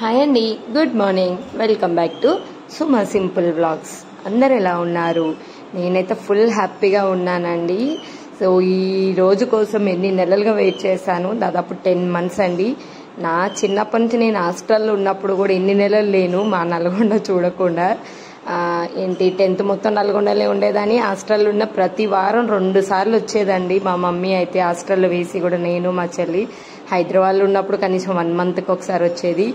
Hi అండి good morning welcome back to Suma simple vlogs అందరు ఎలా ఉన్నారు? నేనైతే ఫుల్ హ్యాపీగా ఉన్నానండి. సో ఈ రోజు కోసం ఎన్ని నెలలుగా వెయిట్ చేశాను? దాదాపు టెన్ మంత్స్ అండి. నా చిన్నప్పటి నుంచి నేను హాస్టల్లో ఉన్నప్పుడు కూడా ఎన్ని నెలలు లేను మా నల్గొండ చూడకుండా. ఏంటి టెన్త్ మొత్తం నల్గొండలే ఉండేదాన్ని. హాస్టల్లో ఉన్న ప్రతి వారం రెండు సార్లు వచ్చేదండి. మా మమ్మీ అయితే హాస్టల్లో వేసి కూడా నేను మా చెల్లి హైదరాబాద్లో ఉన్నప్పుడు కనీసం వన్ మంత్కి ఒకసారి వచ్చేది.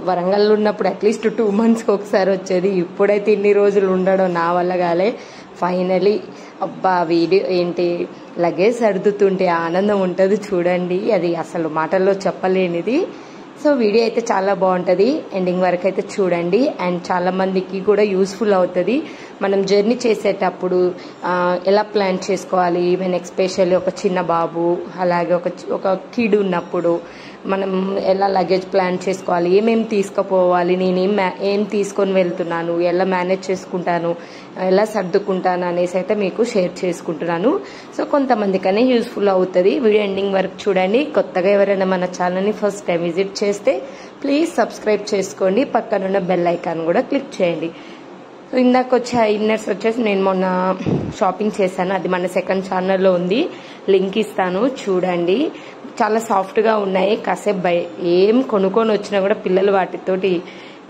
వరంగల్లో ఉన్నప్పుడు అట్లీస్ట్ టూ మంత్స్కి ఒకసారి వచ్చేది. ఇప్పుడైతే ఇన్ని రోజులు ఉండడం నా వల్ల కాలే. ఫైనలీ అబ్బా వీడియో ఏంటి? లగేజ్ సర్దుతుంటే ఆనందం ఉంటుంది చూడండి. అది అసలు మాటల్లో చెప్పలేనిది. సో వీడియో అయితే చాలా బాగుంటుంది. ఎండింగ్ వరకు అయితే చూడండి. అండ్ చాలామందికి కూడా యూస్ఫుల్ అవుతుంది. మనం జర్నీ చేసేటప్పుడు ఎలా ప్లాన్ చేసుకోవాలి? ఈవెన్ ఎక్స్పెషల్లీ ఒక చిన్న బాబు అలాగే ఒక ఒక కిడ్ ఉన్నప్పుడు మనం ఎలా లగేజ్ ప్లాన్ చేసుకోవాలి? ఏమేమి తీసుకుపోవాలి? నేనేం ఏం తీసుకొని వెళ్తున్నాను? ఎలా మేనేజ్ చేసుకుంటాను? ఎలా సర్దుకుంటాను అనేసి అయితే మీకు షేర్ చేసుకుంటున్నాను. సో కొంతమందికనే యూస్ఫుల్ అవుతుంది. వీడియో ఎండింగ్ వరకు చూడండి. కొత్తగా ఎవరైనా మన ఛానల్ని ఫస్ట్ టైం విజిట్ చేస్తే ప్లీజ్ సబ్స్క్రైబ్ చేసుకోండి. పక్కనున్న బెల్ ఐకాన్ కూడా క్లిక్ చేయండి. ఇందాక వచ్చే ఇన్నర్స్ వచ్చేసి నేను మొన్న షాపింగ్ చేశాను. అది మన సెకండ్ ఛానల్లో ఉంది. లింక్ ఇస్తాను చూడండి. చాలా సాఫ్ట్గా ఉన్నాయి. కాసేపు బయ ఏం కొనుక్కొని వచ్చినా కూడా పిల్లలు వాటితోటి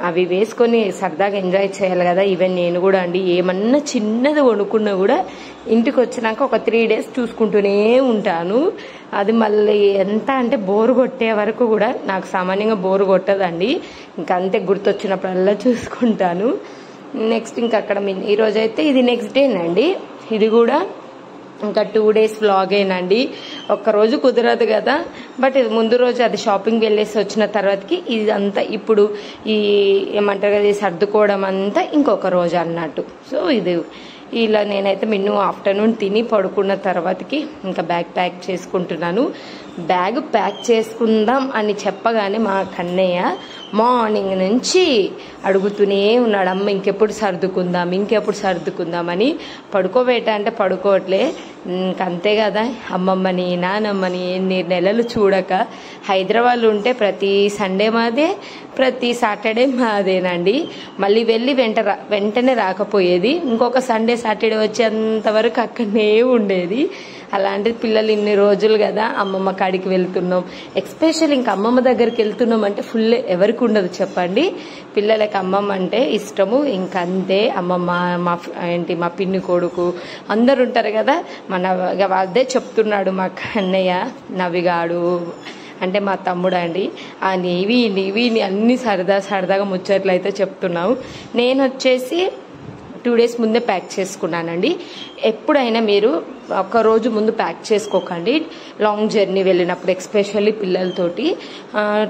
అవి వేసుకొని సరదాగా ఎంజాయ్ చేయాలి కదా. ఈవెన్ నేను కూడా అండి ఏమన్నా చిన్నది కొనుక్కున్నా కూడా ఇంటికి వచ్చినాక ఒక త్రీ డేస్ చూసుకుంటూనే ఉంటాను. అది మళ్ళీ ఎంత అంటే బోరు కొట్టే వరకు కూడా నాకు సామాన్యంగా బోరు కొట్టదండి. ఇంకా అంతే గుర్తొచ్చినప్పుడల్లా చూసుకుంటాను. నెక్స్ట్ ఇంకా అక్కడ మీ- ఈ అయితే ఇది నెక్స్ట్ డేనండి ఇది కూడా ఇంకా టూ డేస్ వ్లాగేనండి ఒక్క రోజు కుదరదు కదా. బట్ ఇది ముందు రోజు అది షాపింగ్ వెళ్ళేసి వచ్చిన తర్వాతకి ఇదంతా ఇప్పుడు ఈ ఏమంటారు కదా సర్దుకోవడం అంతా ఇంకొక రోజు అన్నట్టు. సో ఇది ఇలా నేనైతే మిన్ను ఆఫ్టర్నూన్ తిని పడుకున్న తర్వాతకి ఇంకా బ్యాగ్ ప్యాక్ చేసుకుంటున్నాను. బ్యాగ్ ప్యాక్ చేసుకుందాం అని చెప్పగానే మా కన్నయ్య మార్నింగ్ నుంచి అడుగుతూనే ఉన్నాడు అమ్మ ఇంకెప్పుడు సర్దుకుందాం ఇంకెప్పుడు సర్దుకుందామని పడుకోబెట్ట అంటే పడుకోవట్లే. ఇంకంతే కదా అమ్మమ్మని నానమ్మని ఎన్ని నెలలు చూడక హైదరాబాద్లో ఉంటే ప్రతి సండే మాదే ప్రతి సాటర్డే మాదేనండి. మళ్ళీ వెళ్ళి వెంట రా- వెంటనే రాకపోయేది. ఇంకొక సండే సాటర్డే వచ్చేంత వరకు అక్కడనే ఉండేది. అలాంటిది పిల్లలు ఇన్ని రోజులు కదా అమ్మమ్మ కాడికి వెళ్తున్నాం. ఎక్స్పెషల్ ఇంకా అమ్మమ్మ దగ్గరికి వెళ్తున్నాం అంటే ఫుల్ ఎవరికి ఉండదు చెప్పండి. పిల్లలకి అమ్మమ్మ అంటే ఇష్టము. ఇంక అంతే అమ్మమ్మ మా ఏంటి మా పిన్ని కొడుకు అందరు ఉంటారు కదా. మన అదే చెప్తున్నాడు మా కన్నయ్య నవిగాడు అంటే మా తమ్ముడు అండి. ఆ నీవి నీవి అన్ని సరదా సరదాగా ముచ్చట్లు అయితే చెప్తున్నావు. నేను వచ్చేసి టూ డేస్ ముందే ప్యాక్ చేసుకున్నానండి. ఎప్పుడైనా మీరు ఒక రోజు ముందు ప్యాక్ చేసుకోకండి. లాంగ్ జర్నీ వెళ్ళినప్పుడు ఎక్స్పెషల్లీ పిల్లలతోటి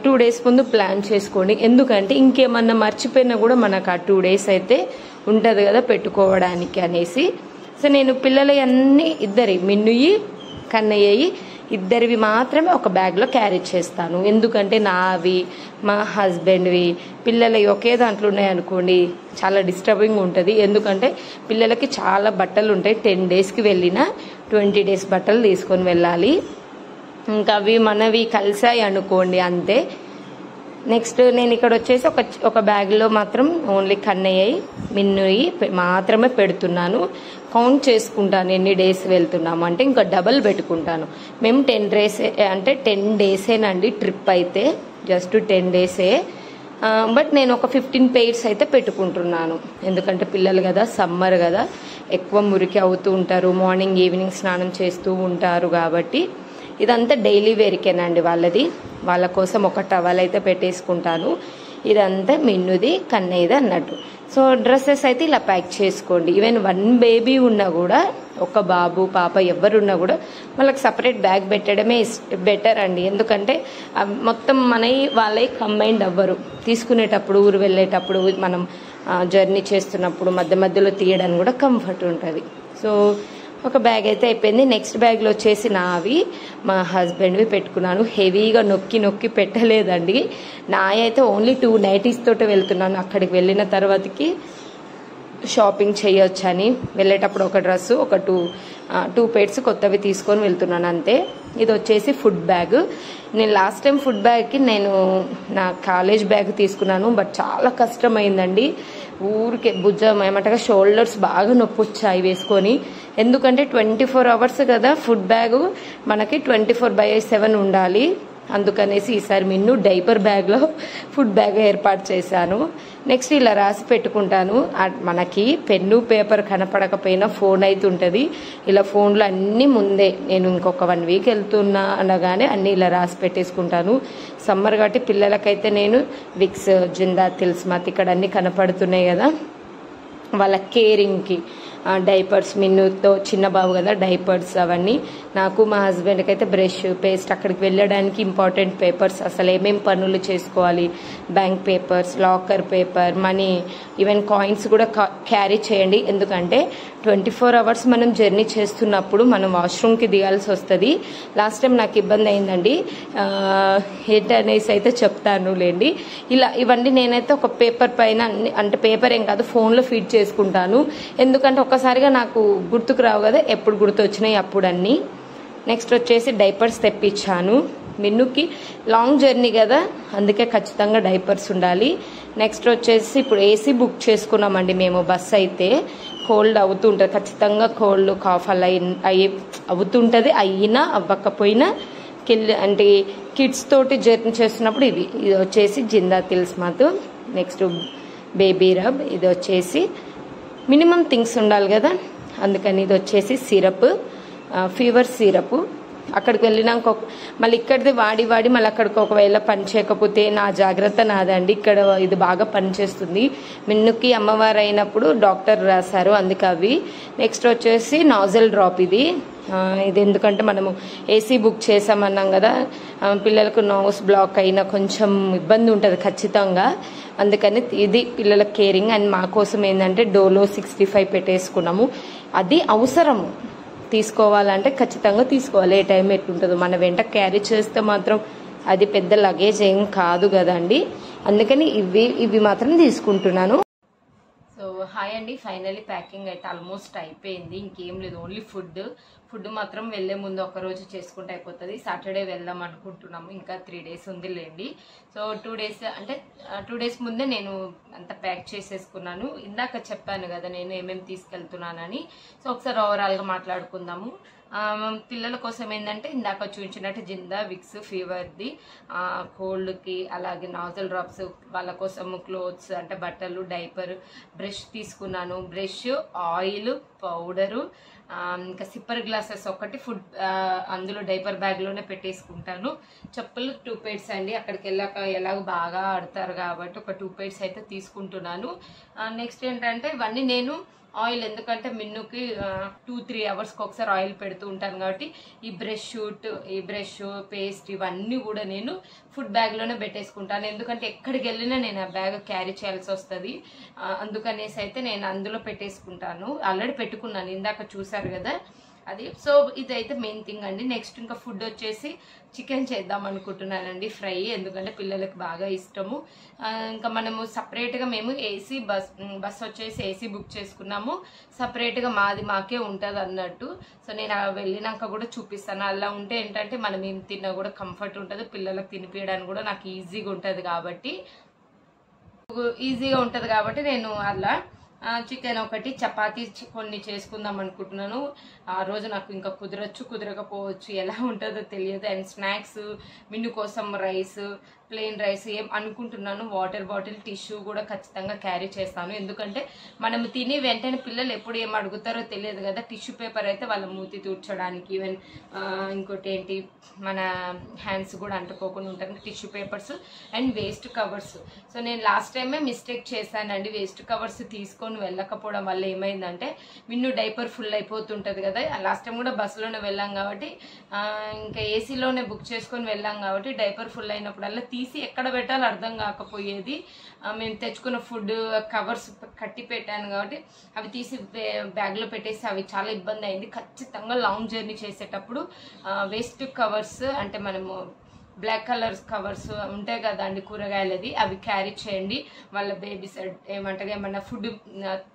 టూ డేస్ ముందు ప్లాన్ చేసుకోండి. ఎందుకంటే ఇంకేమన్నా మర్చిపోయినా కూడా మనకు ఆ టూ డేస్ అయితే ఉంటుంది కదా పెట్టుకోవడానికి అనేసి. సో నేను పిల్లలు అన్నీ ఇద్దరి మిన్నుయి కన్నయ్యయి ఇద్దరివి మాత్రమే ఒక బ్యాగ్లో క్యారీ చేస్తాను. ఎందుకంటే నావి మా హస్బెండ్వి పిల్లలవి ఒకే దాంట్లో ఉన్నాయనుకోండి చాలా డిస్టర్బింగ్ ఉంటుంది. ఎందుకంటే పిల్లలకి చాలా బట్టలు ఉంటాయి. టెన్ డేస్కి వెళ్ళిన ట్వంటీ డేస్ బట్టలు తీసుకొని వెళ్ళాలి. ఇంకా అవి మనవి కలిసాయి అనుకోండి అంతే. నెక్స్ట్ నేను ఇక్కడ వచ్చేసి ఒక ఒక బ్యాగ్లో మాత్రం ఓన్లీ కన్నయ్య మిన్నుయి మాత్రమే పెడుతున్నాను. కౌంట్ చేసుకుంటాను ఎన్ని డేస్ వెళ్తున్నాము అంటే ఇంకా డబల్ పెట్టుకుంటాను. మేము టెన్ డేస్ అంటే టెన్ డేసేనండి ట్రిప్ అయితే జస్ట్ టెన్ డేసే బట్ నేను ఒక ఫిఫ్టీన్ పెయిర్స్ అయితే పెట్టుకుంటున్నాను. ఎందుకంటే పిల్లలు కదా సమ్మర్ కదా ఎక్కువ మురికి అవుతూ ఉంటారు మార్నింగ్ ఈవినింగ్ స్నానం చేస్తూ ఉంటారు కాబట్టి ఇదంతా డైలీ వేరికేనండి వాళ్ళది. వాళ్ళ కోసం ఒక టవల్ అయితే పెట్టేసుకుంటాను. ఇదంతా మిన్నుది కన్నయ్యది అన్నట్టు. సో డ్రెస్సెస్ అయితే ఇలా ప్యాక్ చేసుకోండి. ఈవెన్ వన్ బేబీ ఉన్నా కూడా ఒక బాబు పాప ఎవరున్నా కూడా వాళ్ళకి సపరేట్ బ్యాగ్ పెట్టడమే బెటర్ అండి. ఎందుకంటే మొత్తం మనవి వాళ్ళవి కంబైండ్ అవ్వరు. తీసుకునేటప్పుడు ఊరు వెళ్ళేటప్పుడు మనం జర్నీ చేస్తున్నప్పుడు మధ్య మధ్యలో తీయడానికి కూడా కంఫర్ట్ ఉంటుంది. సో ఒక బ్యాగ్ అయితే అయిపోయింది. నెక్స్ట్ బ్యాగ్లో వచ్చేసి నావి. మా హస్బెండ్వి పెట్టుకున్నాను. హెవీగా నొక్కి నొక్కి పెట్టలేదండి. నా అయితే ఓన్లీ టూ నైటీస్ తోటి వెళ్తున్నాను. అక్కడికి వెళ్ళిన తర్వాతకి షాపింగ్ చేయొచ్చని. వెళ్ళేటప్పుడు ఒక డ్రెస్సు ఒక టూ టూ పేర్స్ కొత్తవి తీసుకొని వెళ్తున్నాను అంతే. ఇది వచ్చేసి ఫుడ్ బ్యాగ్ నేను లాస్ట్ టైం ఫుడ్ బ్యాగ్కి నేను నా కాలేజ్ బ్యాగ్ తీసుకున్నాను. బట్ చాలా కష్టమైందండి. ఊరికే భుజం ఏమంటగా షోల్డర్స్ బాగా నొప్పి వచ్చాయి వేసుకొని. ఎందుకంటే ట్వంటీ ఫోర్ అవర్స్ కదా ఫుడ్ బ్యాగ్ మనకి ట్వంటీ ఫోర్ బై సెవెన్ ఉండాలి. అందుకనేసి ఈసారి మిన్ను డైపర్ బ్యాగ్లో ఫుడ్ బ్యాగ్ ఏర్పాటు చేశాను. నెక్స్ట్ ఇలా రాసి పెట్టుకుంటాను. మనకి పెన్ను పేపర్ కనపడకపోయినా ఫోన్ అయితే ఉంటుంది ఇలా ఫోన్లో అన్నీ ముందే. నేను ఇంకొక వన్ వీక్ వెళ్తున్నా అనగానే అన్నీ ఇలా రాసి పెట్టేసుకుంటాను. సమ్మర్ కాబట్టి పిల్లలకైతే నేను విక్స్ జిందా తిల్స్మాత్ ఇక్కడ అన్నీ కనపడుతున్నాయి కదా. వాళ్ళ కేరింగ్కి డైపర్స్ మిన్నుతో చిన్న బాబు కదా డైపర్స్ అవన్నీ. నాకు మా హస్బెండ్కి అయితే బ్రష్ పేస్ట్ అక్కడికి వెళ్ళడానికి ఇంపార్టెంట్ పేపర్స్ అసలు ఏమేమి పనులు చేసుకోవాలి? Bank papers locker paper money even coins కూడా క్యారీ చేయండి. ఎందుకంటే ట్వంటీ ఫోర్ అవర్స్ మనం జర్నీ చేస్తున్నప్పుడు మనం వాష్రూమ్కి దిగాల్సి వస్తుంది. లాస్ట్ టైం నాకు ఇబ్బంది అయిందండి. ఆ, ఏంటనేసి అయితే చెప్తాను లేండి. ఇలా ఇవన్నీ నేనైతే ఒక పేపర్ పైన అన్ని- అంటే పేపర్ ఏం కాదు ఫోన్లో ఫీడ్ చేసుకుంటాను. ఎందుకంటే ఒక్కసారిగా నాకు గుర్తుకు రావు కదా ఎప్పుడు గుర్తు వచ్చినాయి అప్పుడు అన్నీ నెక్స్ట్ వచ్చేసి డైపర్స్ తెప్పించాను. మిన్నుకి లాంగ్ జర్నీ కదా అందుకే ఖచ్చితంగా డైపర్స్ ఉండాలి. నెక్స్ట్ వచ్చేసి ఇప్పుడు ఏసీ బుక్ చేసుకున్నామండి మేము బస్ అయితే. కోల్డ్ అవుతుంటుంది ఖచ్చితంగా కోల్డ్ కాఫ్ అలా అయ్యి అవుతుంటుంది అయినా అవ్వకపోయినా కిల్ అంటే కిడ్స్ తోటి జర్నీ చేస్తున్నప్పుడు ఇవి. ఇది వచ్చేసి జిందా తిల్స్ మాతు. నెక్స్ట్ బేబీ రబ్ ఇది వచ్చేసి మినిమం థింగ్స్ ఉండాలి కదా? అందుకని ఇది వచ్చేసి సిరప్ ఫీవర్ సిరప్ అక్కడికి వెళ్ళినాక మళ్ళీ ఇక్కడిది వాడి వాడి మళ్ళీ అక్కడికి ఒకవేళ పని చేయకపోతే నా జాగ్రత్త నాదండి. ఇక్కడ ఇది బాగా పనిచేస్తుంది. మిన్నుకి అమ్మవారు అయినప్పుడు డాక్టర్ రాశారు అందుకే అవి. నెక్స్ట్ వచ్చేసి నాజల్ డ్రాప్ ఇది. ఇది ఎందుకంటే మనము ఏసీ బుక్ చేసామన్నాం కదా. పిల్లలకు నోస్ బ్లాక్ అయినా కొంచెం ఇబ్బంది ఉంటుంది ఖచ్చితంగా. అందుకని ఇది పిల్లల కేరింగ్ అండ్ మా కోసం ఏంటంటే డోలో సిక్స్టీ ఫైవ్ పెట్టేసుకున్నాము. అది అవసరము. తీసుకోవాలంటే ఖచ్చితంగా తీసుకోవాలి. ఏ టైం ఎట్లుంటుందో. మన వెంట క్యారీ చేస్తే మాత్రం అది పెద్ద లగేజ్ ఏం కాదు కదండి. అందుకని ఇవి ఇవి మాత్రం తీసుకుంటున్నాను. హాయ్ అండి ఫైనలీ ప్యాకింగ్ అయితే ఆల్మోస్ట్ అయిపోయింది ఇంకేం లేదు ఓన్లీ ఫుడ్. ఫుడ్ మాత్రం వెళ్ళే ముందు ఒక రోజు చేసుకుంటే అయిపోతుంది. సాటర్డే వెళ్దాం అనుకుంటున్నాము ఇంకా త్రీ డేస్ ఉంది లేండి సో టూ డేస్ అంటే టూ డేస్ ముందే నేను అంత ప్యాక్ చేసేసుకున్నాను. ఇందాక చెప్పాను కదా నేను ఏమేమి తీసుకెళ్తున్నానని. సో ఒకసారి ఓవరాల్గా మాట్లాడుకుందాము. పిల్లల కోసం ఏంటంటే ఇందాక చూపించినట్టు జిందా విక్స్ ఫీవర్ది కోల్డ్కి అలాగే నాజల్ డ్రాప్స్ వాళ్ళ కోసం క్లోత్స్ అంటే బట్టలు డైపర్ బ్రష్ తీసుకున్నాను. బ్రష్ ఆయిల్ పౌడరు ఇంకా సిప్పర్ గ్లాసెస్ ఒకటి ఫుడ్ అందులో డైపర్ బ్యాగ్లోనే పెట్టేసుకుంటాను. చెప్పులు టూ పేడ్స్ అండి. అక్కడికి వెళ్ళాక ఎలాగో బాగా ఆడతారు కాబట్టి ఒక టూ పేడ్స్ అయితే తీసుకుంటున్నాను. నెక్స్ట్ ఏంటంటే ఇవన్నీ నేను ఆయిల్ ఎందుకంటే మిన్నుకి టూ త్రీ అవర్స్కి ఒకసారి ఆయిల్ పెడుతూ ఉంటాను కాబట్టి ఈ బ్రష్ షూట్ ఈ బ్రష్ పేస్ట్ ఇవన్నీ కూడా నేను ఫుడ్ బ్యాగ్లోనే పెట్టేసుకుంటాను. ఎందుకంటే ఎక్కడికి వెళ్ళినా నేను ఆ బ్యాగ్ క్యారీ చేయాల్సి వస్తుంది. అందుకనేసి అయితే నేను అందులో పెట్టేసుకుంటాను. ఆల్రెడీ పెట్టుకున్నాను. ఇందాక చూసారు కదా. అది. సో ఇదైతే మెయిన్ థింగ్ అండి. నెక్స్ట్ ఇంకా ఫుడ్ వచ్చేసి చికెన్ చేద్దాం అనుకుంటున్నానండి ఫ్రై. ఎందుకంటే పిల్లలకు బాగా ఇష్టము. ఇంకా మనము సపరేట్గా మేము ఏసీ బస్ బస్ వచ్చేసి ఏసీ బుక్ చేసుకున్నాము. సపరేట్గా మాది మాకే ఉంటుంది అన్నట్టు. సో నేను వెళ్ళినాక కూడా చూపిస్తాను. అలా ఉంటే ఏంటంటే మనం ఏం తిన్నా కూడా కంఫర్ట్ ఉంటుంది. పిల్లలకు తినిపించడానికి కూడా నాకు ఈజీగా ఉంటుంది కాబట్టి. ఈజీగా ఉంటుంది కాబట్టి నేను అలా చికెన్ ఒకటి చపాతీ కొన్ని చేసుకుందాం అనుకుంటున్నాను. ఆ రోజు నాకు ఇంకా కుదరచ్చు కుదరకపోవచ్చు ఎలా ఉంటుందో తెలియదు. అండ్ స్నాక్స్ మిన్ను కోసం రైస్ ప్లెయిన్ రైస్ ఏం అనుకుంటున్నాను. వాటర్ బాటిల్ టిష్యూ కూడా ఖచ్చితంగా క్యారీ చేస్తాను. ఎందుకంటే మనం తిని వెంటనే పిల్లలు ఎప్పుడు ఏం అడుగుతారో తెలియదు కదా. టిష్యూ పేపర్ అయితే వాళ్ళ మూతి తూడ్చడానికి ఈవెన్ ఇంకోటి ఏంటి మన హ్యాండ్స్ కూడా అంటుకోకుండా ఉంటారు. Tissue papers and waste covers. So నేను లాస్ట్ టైమే మిస్టేక్ చేశానండి. వేస్ట్ కవర్స్ తీసుకొని వెళ్ళకపోవడం వల్ల ఏమైందంటే విన్ను డైపర్ ఫుల్ అయిపోతుంటుంది కదా. లాస్ట్ టైం కూడా బస్సులోనే వెళ్ళాం కాబట్టి ఇంకా ఏసీలోనే బుక్ చేసుకొని వెళ్ళాం కాబట్టి డైపర్ ఫుల్ అయినప్పుడల్లా తీసి ఎక్కడ పెట్టాలో అర్థం కాకపోయేది. మేము తెచ్చుకున్న ఫుడ్ కవర్స్ కట్టి పెట్టాను కాబట్టి అవి తీసి బ్యాగ్లో పెట్టేసి అవి చాలా ఇబ్బంది అయింది. ఖచ్చితంగా లాంగ్ జర్నీ చేసేటప్పుడు వేస్ట్ కవర్స్ అంటే మనము బ్లాక్ కలర్ కవర్స్ ఉంటాయి కదండి కూరగాయలది అవి క్యారీ చేయండి. వాళ్ళ బేబీస్ ఏమంటారు ఏమన్నా ఫుడ్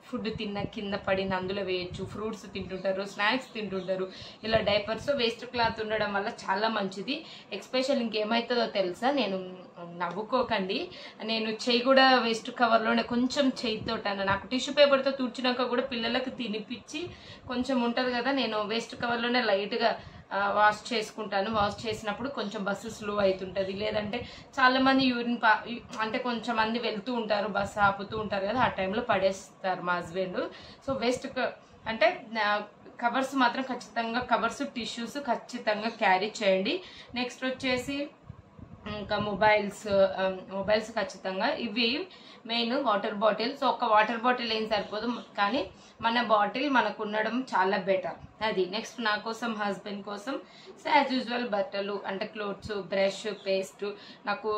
ఫుడ్ తిన్న కింద పడిన అందులో వేయచ్చు. ఫ్రూట్స్ తింటుంటారు స్నాక్స్ తింటుంటారు. ఇలా డైపర్స్ వేస్ట్ క్లాత్ ఉండడం వల్ల చాలా మంచిది. ఎక్స్పెషల్ ఇంకేమవుతుందో తెలుసా? నేను నవ్వుకోకండి. నేను చెయ్యి కూడా వేస్ట్ కవర్లోనే కొంచెం చేయితోటాను నాకు టిష్యూ పేపర్తో తుడిచినాక కూడా పిల్లలకు తినిపించి కొంచెం ఉంటుంది కదా నేను వేస్ట్ కవర్లోనే లైట్గా వాష్ చేసుకుంటాను. వాష్ చేసినప్పుడు కొంచెం బస్సు స్లో అవుతుంటుంది. లేదంటే చాలామంది యూరిన్ పా అంటే కొంచెం మంది వెళ్తూ ఉంటారు బస్సు ఆపుతూ ఉంటారు కదా ఆ టైంలో పడేస్తారు మా హస్బెండ్. సో వేస్ట్ అంటే కవర్స్ మాత్రం ఖచ్చితంగా కవర్స్ టిష్యూస్ ఖచ్చితంగా క్యారీ చేయండి. నెక్స్ట్ వచ్చేసి ఇంకా మొబైల్స్ మొబైల్స్ ఖచ్చితంగా ఇవి మెయిన్ వాటర్ బాటిల్. సో ఒక వాటర్ బాటిల్ ఏం సరిపోదు కానీ మన బాటిల్ మనకు ఉండడం చాలా బెటర్. అది నెక్స్ట్ నా కోసం హస్బెండ్ కోసం. సో యాజ్ యూజువల్ బట్టలు అంటే క్లోత్స్ బ్రష్ పేస్ట్. నాకు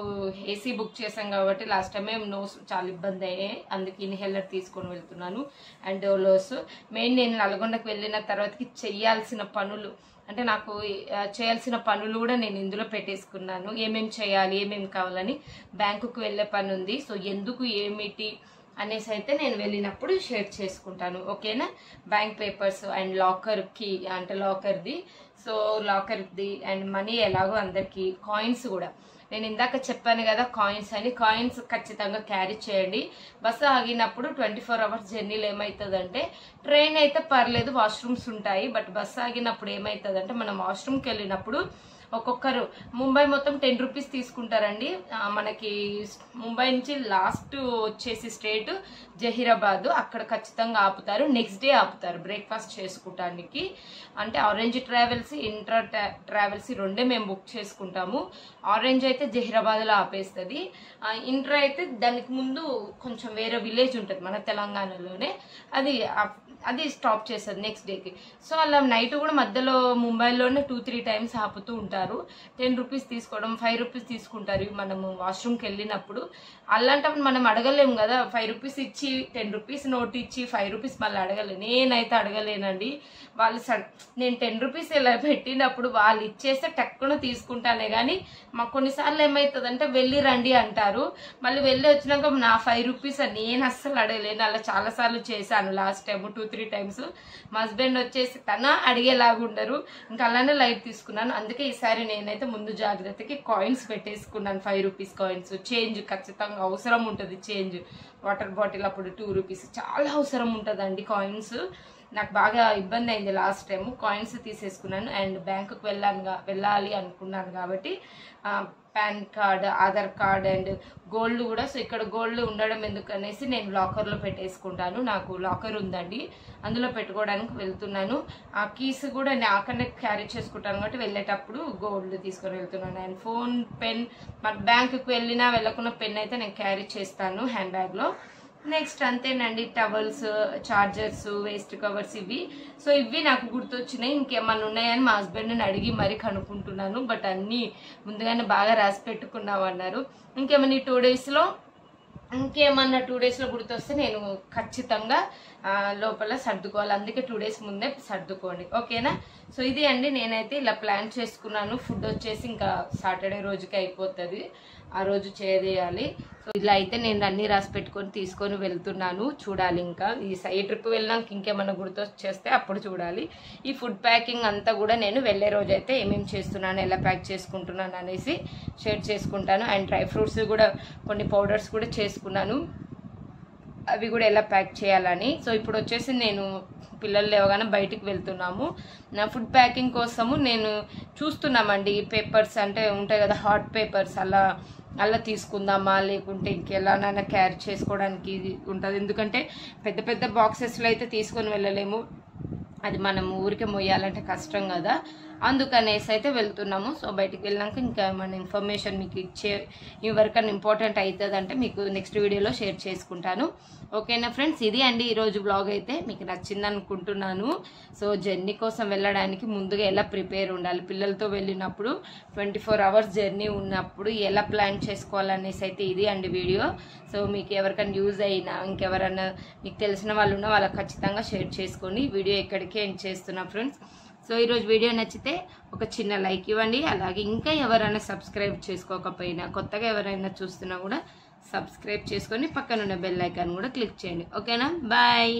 ఏసీ బుక్ చేశాం కాబట్టి లాస్ట్ టైం ఏం నోస్ చాలా ఇబ్బంది అయ్యాయి అందుకే ఇన్హేలర్ తీసుకొని వెళ్తున్నాను. అండ్ డోలోస్ మెయిన్ నేను నల్గొండకు వెళ్ళిన తర్వాతకి చేయాల్సిన పనులు అంటే నాకు చేయాల్సిన పనులు కూడా నేను ఇందులో పెట్టేసుకున్నాను. ఏమేమి చేయాలి ఏమేమి కావాలని బ్యాంకుకు వెళ్ళే పని ఉంది సో ఎందుకు ఏమిటి అనేసి అయితే నేను వెళ్ళినప్పుడు షేర్ చేసుకుంటాను ఓకేనా? బ్యాంక్ పేపర్స్ అండ్ లాకర్కి అంటే లాకర్ది. సో లాకర్ది అండ్ మనీ ఎలాగో అందరికీ కాయిన్స్ కూడా. నేను ఇందాక చెప్పాను కదా కాయిన్స్ అని. కాయిన్స్ ఖచ్చితంగా క్యారీ చేయండి. బస్సు ఆగినప్పుడు ట్వంటీ ఫోర్ అవర్స్ జర్నీలో ఏమవుతుందంటే ట్రైన్ అయితే పర్లేదు వాష్రూమ్స్ ఉంటాయి. బట్ బస్సు ఆగినప్పుడు ఏమవుతుందంటే మనం వాష్రూమ్కి వెళ్ళినప్పుడు ఒక్కొక్కరు. ముంబై మొత్తం టెన్ రూపీస్ తీసుకుంటారండి. మనకి ముంబై నుంచి లాస్ట్ వచ్చేసి స్టేట్ జహీరాబాద్. అక్కడ ఖచ్చితంగా ఆపుతారు. నెక్స్ట్ డే ఆపుతారు బ్రేక్ఫాస్ట్ చేసుకోవటానికి అంటే ఆరెంజ్ ట్రావెల్స్ ఇంట్రా ట్రావెల్స్ రెండే మేము బుక్ చేసుకుంటాము. ఆరెంజ్ అయితే జహీరాబాద్లో ఆపేస్తుంది. ఇంట్రా అయితే దానికి ముందు కొంచెం వేరే విలేజ్ ఉంటుంది మన తెలంగాణలోనే. అది అది స్టాప్ చేస్తుంది నెక్స్ట్ డేకి. సో అలా నైట్ కూడా మధ్యలో ముంబైలోనే టూ త్రీ టైమ్స్ ఆపుతూ ఉంటారు. టెన్ రూపీస్ తీసుకోవడం ఫైవ్ రూపీస్ తీసుకుంటారు. మనము వాష్రూమ్కి వెళ్ళినప్పుడు అలాంటప్పుడు మనం అడగలేము కదా ఫైవ్ రూపీస్ ఇచ్చి టెన్ రూపీస్ నోట్ ఇచ్చి ఫైవ్ రూపీస్ మళ్ళీ అడగలేను నేనైతే అడగలేనండి. వాళ్ళు నేను టెన్ రూపీస్ ఇలా పెట్టినప్పుడు వాళ్ళు ఇచ్చేస్తే టక్కున తీసుకుంటానే కానీ మాకు కొన్నిసార్లు ఏమవుతుందంటే వెళ్ళి రండి అంటారు. మళ్ళీ వెళ్ళి వచ్చినాక నా ఫైవ్ రూపీస్ అని నేను అస్సలు అడగలేను అలా చాలా సార్లు చేశాను last time two three times. మా హస్బెండ్ వచ్చేసి తన అడిగేలాగా ఉండరు ఇంకా అలానే లైట్ తీసుకున్నాను. అందుకే ఈసారి నేనైతే ముందు జాగ్రత్తకి కాయిన్స్ పెట్టేసుకున్నాను. ఫైవ్ రూపీస్ కాయిన్స్ చేంజ్ ఖచ్చితంగా అవసరం ఉంటుంది చేంజ్ వాటర్ బాటిల్ అప్పుడు టూ రూపీస్ చాలా అవసరం ఉంటుందండి కాయిన్స్ నాకు బాగా ఇబ్బంది అయింది లాస్ట్ టైం కాయిన్స్ తీసేసుకున్నాను. అండ్ బ్యాంకుకి వెళ్ళాను వెళ్ళాలి అనుకున్నాను కాబట్టి pan card Aadhaar card and gold కూడా. సో ఇక్కడ గోల్డ్ ఉండడం ఎందుకనేసి నేను లాకర్లో పెట్టేసుకుంటాను. నాకు లాకర్ ఉందండి. అందులో పెట్టుకోవడానికి వెళ్తున్నాను. ఆ కీస్ కూడా నేను అక్కడనే క్యారీ చేసుకుంటాను కాబట్టి వెళ్ళేటప్పుడు గోల్డ్ తీసుకొని వెళ్తున్నాను. అండ్ ఫోన్ పెన్ మన బ్యాంకుకి వెళ్ళినా వెళ్ళకుండా పెన్ అయితే నేను క్యారీ చేస్తాను హ్యాండ్ బ్యాగ్లో. నెక్స్ట్ అంతేనండి టవల్స్ చార్జర్స్ వేస్ట్ కవర్స్ ఇవి. సో ఇవి నాకు గుర్తొచ్చినాయి ఇంకేమన్నా ఉన్నాయని మా హస్బెండ్ని అడిగి మరీ కనుక్కుంటున్నాను బట్ అన్నీ ముందుగానే బాగా రాసి పెట్టుకున్నావు అన్నారు ఇంకేమన్నా ఈ టూ డేస్లో ఇంకేమన్నా టూ డేస్లో గుర్తొస్తే నేను ఖచ్చితంగా లోపల సర్దుకోవాలి. అందుకే టూ డేస్ ముందే సర్దుకోండి. ఓకేనా? సో ఇది అండి. నేనైతే ఇలా ప్లాన్ చేసుకున్నాను. ఫుడ్ వచ్చేసి ఇంకా సాటర్డే రోజుకి అయిపోతుంది. ఆ రోజు చేయాలి. సో ఇలా అయితే నేను అన్ని రాసి పెట్టుకొని తీసుకొని వెళ్తున్నాను. చూడాలి ఇంకా. ఈ సై ట్రిప్ వెళ్ళినాక ఇంకేమన్నా గుర్తొచ్చేస్తే అప్పుడు చూడాలి. ఈ ఫుడ్ ప్యాకింగ్ అంతా కూడా నేను వెళ్ళే రోజు అయితే ఏమేమి చేస్తున్నాను ఎలా ప్యాక్ చేసుకుంటున్నాను అనేసి షేర్ చేసుకుంటాను. అండ్ డ్రై ఫ్రూట్స్ కూడా కొన్ని పౌడర్స్ కూడా చేసుకున్నాను. అవి కూడా ఎలా ప్యాక్ చేయాలని. సో ఇప్పుడు వచ్చేసి నేను పిల్లలు లేవగానే బయటికి వెళ్తున్నాము. నా ఫుడ్ ప్యాకింగ్ కోసము నేను చూస్తున్నామండి పేపర్స్. అంటే ఉంటాయి కదా హాట్ పేపర్స్. అలా అలా తీసుకుందామా? లేకుంటే ఇంకెలానైనా క్యారీ చేసుకోవడానికి ఉంటుంది. ఎందుకంటే పెద్ద పెద్ద బాక్సెస్లో అయితే తీసుకొని వెళ్ళలేము. అది మనం ఊరికే మొయ్యాలంటే కష్టం కదా. అందుకనేసి అయితే వెళ్తున్నాము. సో బయటికి వెళ్ళాక ఇంకా ఏమైనా ఇన్ఫర్మేషన్ మీకు ఇచ్చే ఎవరికైనా ఇంపార్టెంట్ అవుతుందంటే మీకు నెక్స్ట్ వీడియోలో షేర్ చేసుకుంటాను. ఓకేనా ఫ్రెండ్స్ ఇది అండి ఈరోజు బ్లాగ్ అయితే. మీకు నచ్చింది అనుకుంటున్నాను. సో జర్నీ కోసం వెళ్ళడానికి ముందుగా ఎలా ప్రిపేర్ ఉండాలి? పిల్లలతో వెళ్ళినప్పుడు ట్వంటీ ఫోర్ అవర్స్ జర్నీ ఉన్నప్పుడు ఎలా ప్లాన్ చేసుకోవాలనేసి అయితే ఇది అండి వీడియో సో మీకు ఎవరికైనా యూజ్ అయినా ఇంకెవరైనా మీకు తెలిసిన వాళ్ళు ఉన్నా వాళ్ళకి ఖచ్చితంగా షేర్ చేసుకోండి వీడియో ఎక్కడికే ఎండ్ చేస్తున్నా ఫ్రెండ్స్ సో ఈరోజు వీడియో నచ్చితే ఒక చిన్న లైక్ ఇవ్వండి. అలాగే ఇంకా ఎవరైనా సబ్స్క్రైబ్ చేసుకోకపోయినా కొత్తగా ఎవరైనా చూస్తున్నా కూడా సబ్స్క్రైబ్ చేసుకొని పక్కన ఉన్న బెల్ ఐకాన్ కూడా క్లిక్ చేయండి. ఓకేనా? బాయ్.